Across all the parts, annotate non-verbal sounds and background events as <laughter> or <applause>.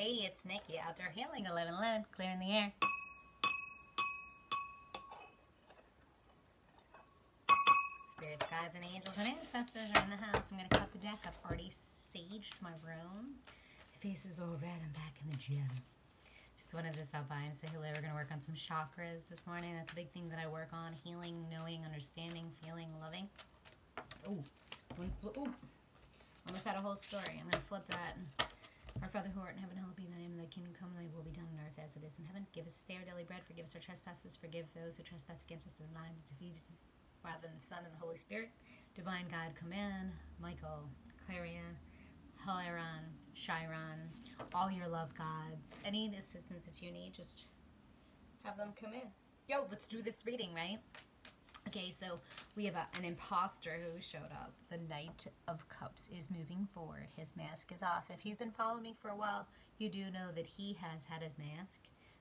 Hey, it's Nikki, Outdoor Healing 1111, clearing the air. Spirits, guides, and angels and ancestors are in the house. I'm going to cut the deck. I've already saged my room. The face is all red. I'm back in the gym. Just wanted to stop by and say hello. We're going to work on some chakras this morning. That's a big thing that I work on. Healing, knowing, understanding, feeling, loving. Oh, oh. Almost had a whole story. I'm going to flip that. Our Father who art in heaven, hallowed be thy name, thy kingdom come, thy will be done on earth as it is in heaven. Give us this day our daily bread, forgive us our trespasses, forgive those who trespass against us, and and defeat Father and the Son and the Holy Spirit. Divine God, come in. Michael, Clarion, Haliron, Chiron, all your love gods. Any assistance that you need, just have them come in. Yo, let's do this reading, right? Okay, so we have a, an imposter who showed up. The Knight of Cups is moving forward. His mask is off. If you've been following me for a while, you do know that he has had his mask.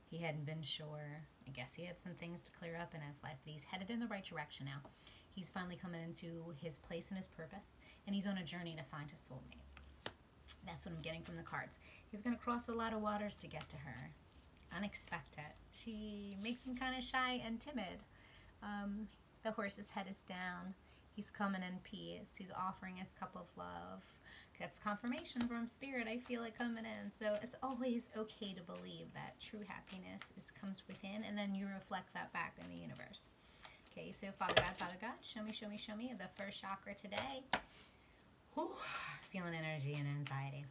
He hadn't been sure. I guess he had some things to clear up in his life, but he's headed in the right direction now. He's finally coming into his place and his purpose, and he's on a journey to find his soulmate. That's what I'm getting from the cards. He's going to cross a lot of waters to get to her. Unexpected. She makes him kind of shy and timid. Um, the horse's head is down. He's coming in peace. He's offering his cup of love. That's confirmation from spirit. I feel it coming in. So it's always okay to believe that true happiness is comes within and then you reflect that back in the universe. Okay, so Father God, Father God, show me, show me, show me the first chakra today. Whew, feeling energy and anxiety.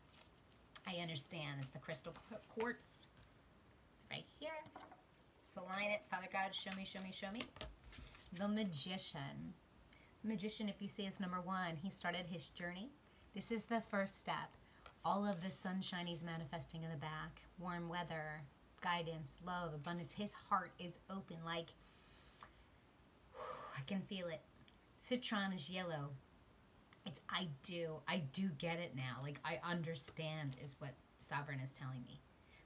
I understand. It's the crystal quartz. It's right here. So line it. Father God, show me, show me, show me the magician. The magician, if you see is number one, he started his journey. This is the first step. All of the sunshine he's manifesting in the back, warm weather, guidance, love, abundance. His heart is open like, I can feel it. Citrine is yellow. It's, I do, I do get it now. Like, I understand is what Sovereign is telling me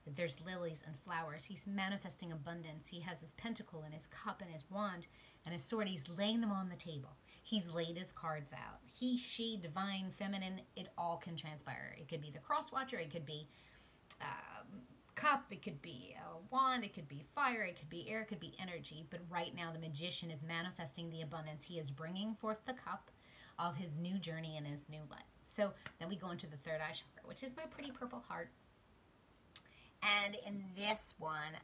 there's lilies and flowers. He's manifesting abundance. He has his pentacle and his cup and his wand and his sword. He's laying them on the table. He's laid his cards out. He, she, divine, feminine, it all can transpire. It could be the cross watcher. It could be um, cup. It could be a wand. It could be fire. It could be air. It could be energy. But right now, the magician is manifesting the abundance. He is bringing forth the cup of his new journey and his new life. So then we go into the third eye chakra, which is my pretty purple heart. And in this one,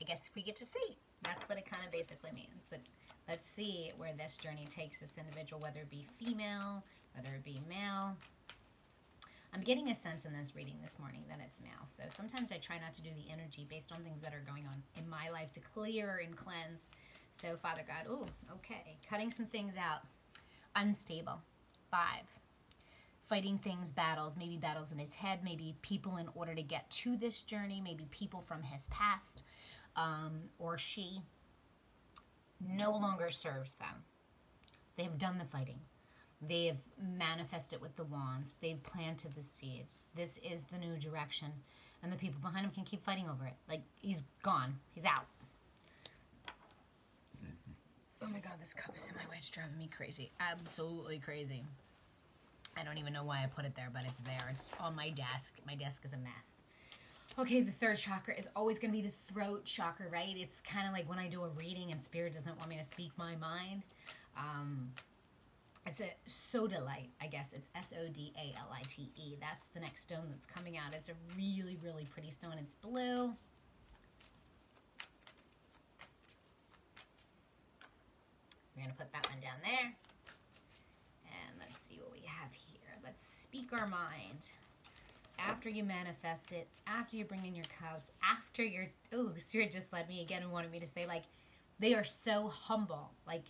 I guess we get to see. That's what it kind of basically means. That let's see where this journey takes this individual, whether it be female, whether it be male. I'm getting a sense in this reading this morning that it's male. So sometimes I try not to do the energy based on things that are going on in my life to clear and cleanse. So Father God, oh, okay, cutting some things out. Unstable. Five fighting things, battles, maybe battles in his head, maybe people in order to get to this journey, maybe people from his past, um, or she no longer serves them. They have done the fighting. They have manifested with the wands. They've planted the seeds. This is the new direction. And the people behind him can keep fighting over it. Like, he's gone. He's out. Oh my god, this cup is in my way. It's driving me crazy. Absolutely crazy. I don't even know why I put it there, but it's there. It's on my desk. My desk is a mess. Okay, the third chakra is always going to be the throat chakra, right? It's kind of like when I do a reading and spirit doesn't want me to speak my mind. Um, it's a sodalite, I guess. It's S-O-D-A-L-I-T-E. That's the next stone that's coming out. It's a really, really pretty stone. It's blue. We're going to put that one down there. And let's see what we have here. Let's speak our mind. After you manifest it, after you bring in your cups, after you're, oh, Spirit just led me again and wanted me to say, like, they are so humble. Like,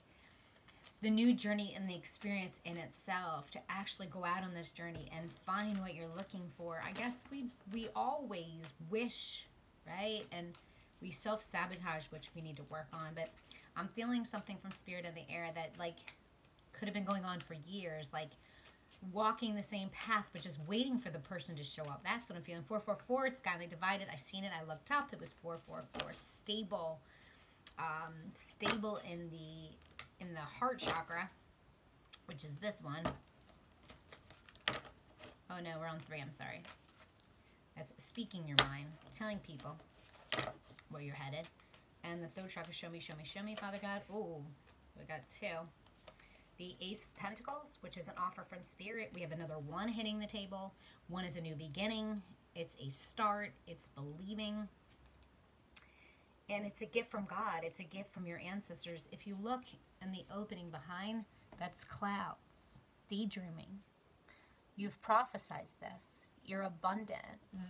the new journey and the experience in itself to actually go out on this journey and find what you're looking for. I guess we we always wish, right? And we self-sabotage, which we need to work on. But I'm feeling something from spirit in the air that like could have been going on for years, like walking the same path, but just waiting for the person to show up. That's what I'm feeling. 444, it's godly divided. I seen it. I looked up. It was 444. Stable. Um, stable in the in the heart chakra, which is this one. Oh no, we're on three. I'm sorry. That's speaking your mind, telling people where you're headed. And the third chakra, show me, show me, show me, Father God. Oh, we got two. The Ace of Pentacles, which is an offer from Spirit. We have another one hitting the table. One is a new beginning. It's a start. It's believing. And it's a gift from God. It's a gift from your ancestors. If you look in the opening behind, that's clouds, daydreaming. You've prophesied this. You're abundant.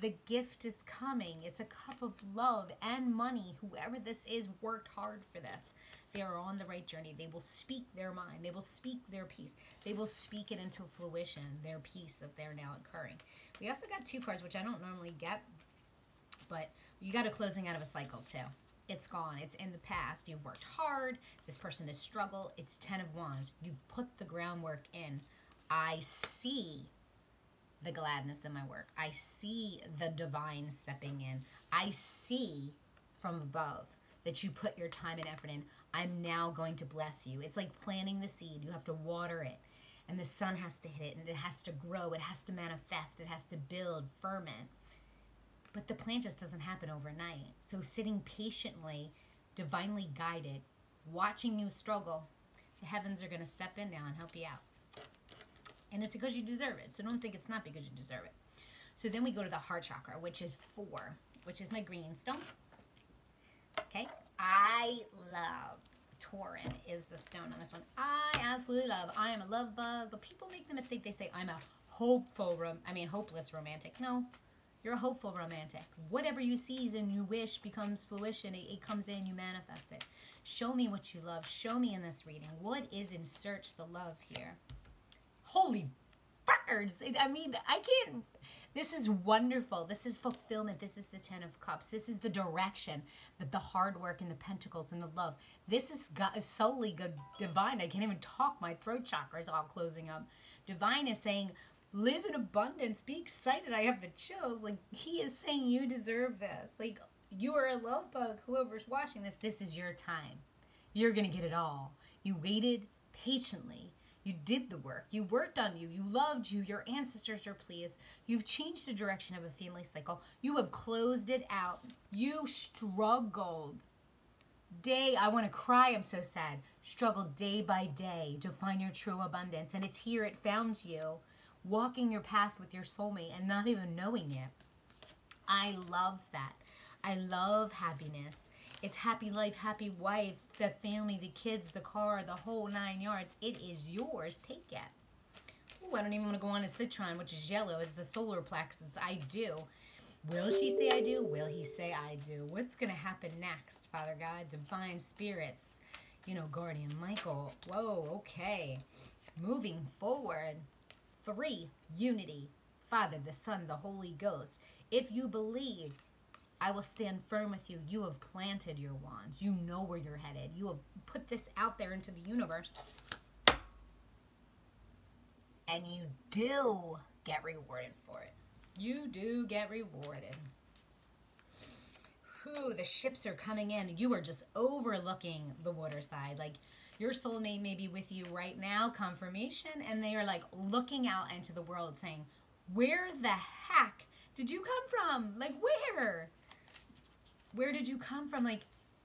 The gift is coming. It's a cup of love and money. Whoever this is worked hard for this. They are on the right journey. They will speak their mind. They will speak their peace. They will speak it into fruition, their peace that they're now occurring. We also got two cards, which I don't normally get, but you got a closing out of a cycle too. It's gone. It's in the past. You've worked hard. This person has struggled. It's Ten of Wands. You've put the groundwork in. I see the gladness in my work. I see the divine stepping in. I see from above that you put your time and effort in. I'm now going to bless you. It's like planting the seed. You have to water it, and the sun has to hit it, and it has to grow. It has to manifest. It has to build, ferment. But the plant just doesn't happen overnight. So sitting patiently, divinely guided, watching you struggle, the heavens are going to step in now and help you out. And it's because you deserve it. So don't think it's not because you deserve it. So then we go to the heart chakra, which is four, which is my green stone. Okay. I love Taurin is the stone on this one. I absolutely love. I am a love bug, but people make the mistake. They say I'm a hopeful, rom- I mean hopeless romantic. No, you're a hopeful romantic. Whatever you seize and you wish becomes fruition. It, it comes in, you manifest it. Show me what you love. Show me in this reading. What is in search the love here? Holy fuckers. I mean, I can't. This is wonderful. This is fulfillment. This is the Ten of Cups. This is the direction, the, the hard work and the pentacles and the love. This is God, solely good, divine. I can't even talk. My throat chakra is all closing up. Divine is saying, live in abundance. Be excited. I have the chills. Like, he is saying you deserve this. Like, you are a love bug. Whoever's watching this, this is your time. You're going to get it all. You waited patiently you did the work. You worked on you. You loved you. Your ancestors are pleased. You've changed the direction of a family cycle. You have closed it out. You struggled. Day, I want to cry. I'm so sad. Struggled day by day to find your true abundance. And it's here. It found you. Walking your path with your soulmate and not even knowing it. I love that. I love happiness. It's happy life, happy wife, the family, the kids, the car, the whole nine yards. It is yours. Take it. Ooh, I don't even want to go on to Citrine, which is yellow, as the solar plexus. I do. Will she say I do? Will he say I do? What's going to happen next, Father God? Divine spirits, you know, Guardian Michael. Whoa, okay. Moving forward. Three, unity. Father, the Son, the Holy Ghost. If you believe, I will stand firm with you. You have planted your wands. You know where you're headed. You have put this out there into the universe. And you do get rewarded for it. You do get rewarded. Whew, the ships are coming in. You are just overlooking the water side. Like your soulmate may be with you right now, confirmation, and they are like looking out into the world saying, Where the heck did you come from? Like, where? Where did you come from? Like,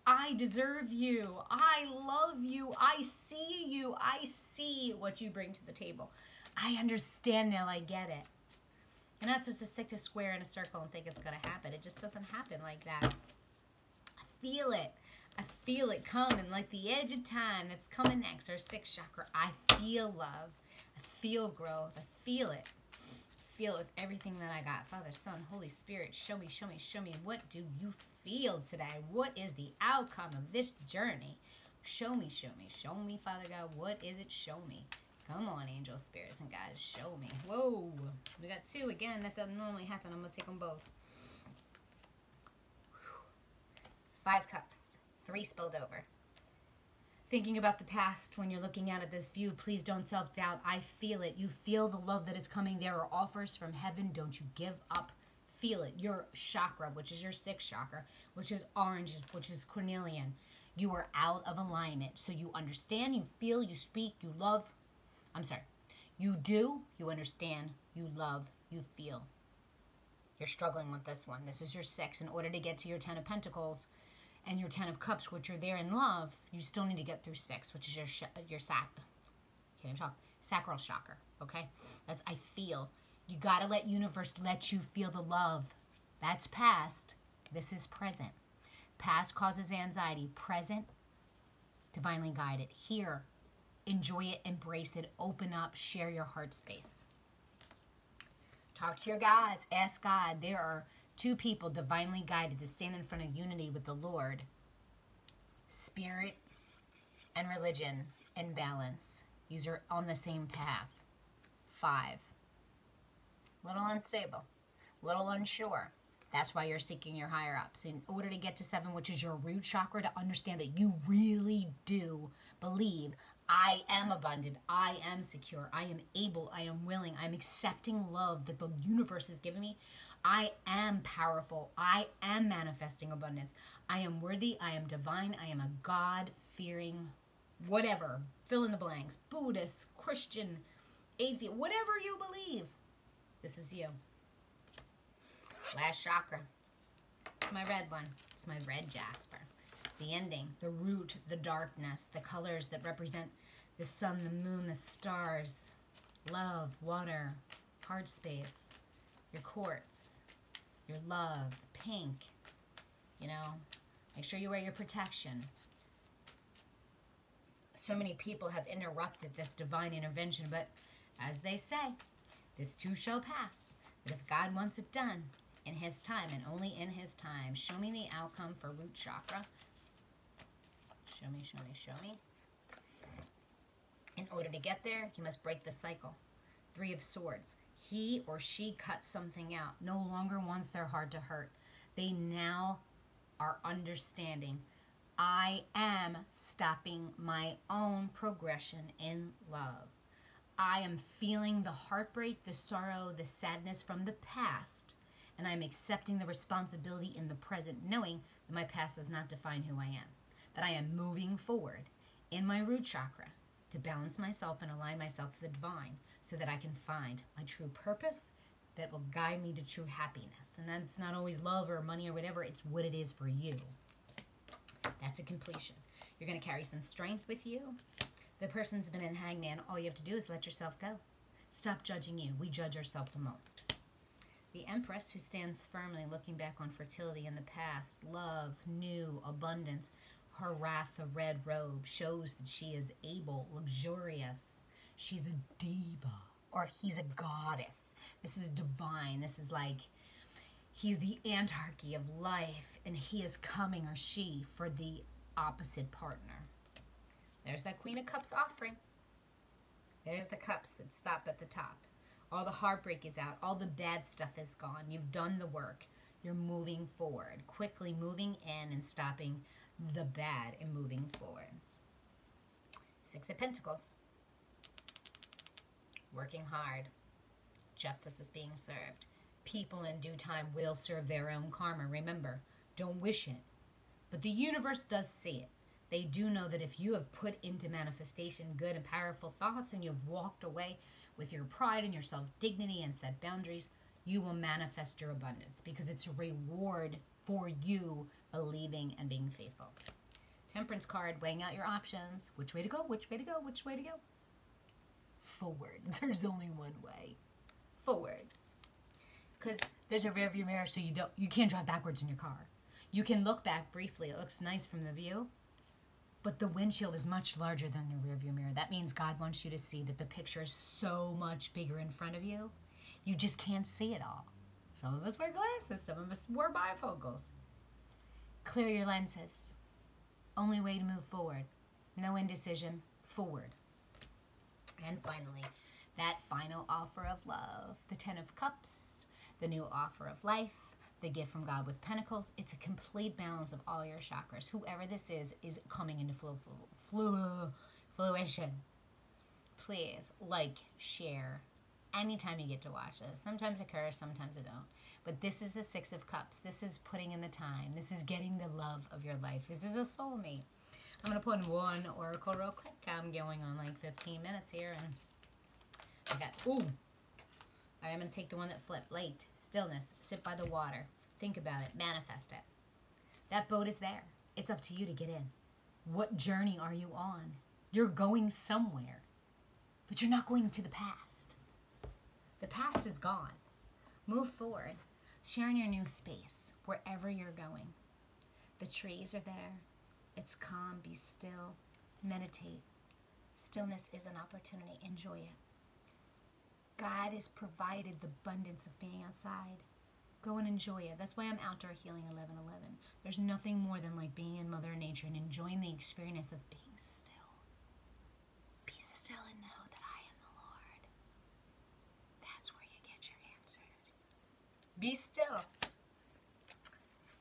I deserve you. I love you. I see you. I see what you bring to the table. I understand now. I get it. You're not supposed to stick to square in a circle and think it's going to happen. It just doesn't happen like that. I feel it. I feel it coming like the edge of time that's coming next. Our sixth chakra. I feel love. I feel growth. I feel it. I feel it with everything that I got. Father, Son, Holy Spirit, show me, show me, show me. What do you feel today? What is the outcome of this journey? Show me, show me, show me, Father God. What is it? Show me. Come on, angel spirits and guys, show me. Whoa, we got two again. That doesn't normally happen. I'm gonna take them both. Five cups, three spilled over. Thinking about the past when you're looking out at this view, please don't self doubt. I feel it. You feel the love that is coming. There are offers from heaven. Don't you give up feel it. Your chakra, which is your sixth chakra, which is orange, which is cornelian. You are out of alignment. So you understand, you feel, you speak, you love. I'm sorry. You do, you understand, you love, you feel. You're struggling with this one. This is your six. In order to get to your Ten of Pentacles and your Ten of Cups, which are there in love, you still need to get through six, which is your your sac. Can't even talk. Sacral chakra. Okay, that's I feel. You gotta let universe let you feel the love. That's past. This is present. Past causes anxiety. Present, divinely guided. Here, enjoy it, embrace it, open up, share your heart space. Talk to your gods. Ask God. There are two people divinely guided to stand in front of unity with the Lord. Spirit and religion in balance. These are on the same path. Five. Little unstable. Little unsure. That's why you're seeking your higher ups. In order to get to seven, which is your root chakra, to understand that you really do believe I am abundant. I am secure. I am able. I am willing. I'm accepting love that the universe has given me. I am powerful. I am manifesting abundance. I am worthy. I am divine. I am a God fearing, whatever, fill in the blanks, Buddhist, Christian, atheist, whatever you believe. This is you. Last chakra. It's my red one. It's my red jasper. The ending, the root, the darkness, the colors that represent the sun, the moon, the stars, love, water, heart space, your quartz, your love, pink, you know, make sure you wear your protection. So many people have interrupted this divine intervention, but as they say, this too shall pass. But if God wants it done in His time and only in His time, show me the outcome for root chakra. Show me, show me, show me. In order to get there, he must break the cycle. Three of Swords. He or she cuts something out, no longer wants their heart to hurt. They now are understanding I am stopping my own progression in love. I am feeling the heartbreak, the sorrow, the sadness from the past, and I'm accepting the responsibility in the present, knowing that my past does not define who I am. That I am moving forward in my root chakra to balance myself and align myself to the divine so that I can find my true purpose that will guide me to true happiness. And that's not always love or money or whatever, it's what it is for you. That's a completion. You're going to carry some strength with you. The person's been in hangman. All you have to do is let yourself go. Stop judging you. We judge ourselves the most. The Empress, who stands firmly looking back on fertility in the past, love, new, abundance, her wrath, the red robe, shows that she is able, luxurious. She's a diva, or he's a goddess. This is divine. This is like he's the anarchy of life, and he is coming, or she, for the opposite partner. There's that Queen of Cups offering. There's the cups that stop at the top. All the heartbreak is out. All the bad stuff is gone. You've done the work. You're moving forward, quickly moving in and stopping the bad and moving forward. Six of Pentacles. Working hard. Justice is being served. People in due time will serve their own karma. Remember, don't wish it. But the universe does see it. They do know that if you have put into manifestation good and powerful thoughts and you've walked away with your pride and your self dignity and set boundaries, you will manifest your abundance because it's a reward for you believing and being faithful. Temperance card, weighing out your options. Which way to go? Which way to go? Which way to go? Forward. <laughs> There's only one way. Forward. Because there's a rear view mirror, so you don't you can't drive backwards in your car. You can look back briefly. It looks nice from the view, but the windshield is much larger than the rearview mirror. That means God wants you to see that the picture is so much bigger in front of you. You just can't see it all. Some of us wear glasses, some of us wear bifocals. Clear your lenses. Only way to move forward. No indecision, forward. And finally, that final offer of love, the Ten of Cups, the new offer of life, the gift from God with Pentacles. It's a complete balance of all your chakras. Whoever this is, is coming into flu, flu, flu, fruition. Please like, share, anytime you get to watch this. Sometimes I curse, sometimes I don't. But this is the Six of Cups. This is putting in the time. This is getting the love of your life. This is a soulmate. I'm going to put in one oracle real quick. I'm going on like 15 minutes here. And I got, ooh, All right, I'm going to take the one that flipped. Late, stillness, sit by the water. Think about it, manifest it. That boat is there. It's up to you to get in. What journey are you on? You're going somewhere, but you're not going to the past. The past is gone. Move forward, share in your new space wherever you're going. The trees are there. It's calm. Be still. Meditate. Stillness is an opportunity. Enjoy it. God has provided the abundance of being outside. Go and enjoy it. That's why I'm outdoor healing 1111. There's nothing more than like being in Mother Nature and enjoying the experience of being still. Be still and know that I am the Lord. That's where you get your answers. Be still.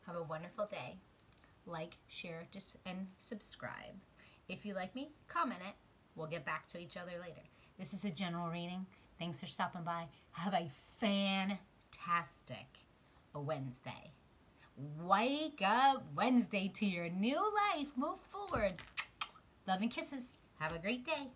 Have a wonderful day. Like, share, just and subscribe. If you like me, comment it. We'll get back to each other later. This is a general reading. Thanks for stopping by. Have a fantastic Wednesday. Wake up Wednesday to your new life. Move forward. Love and kisses. Have a great day.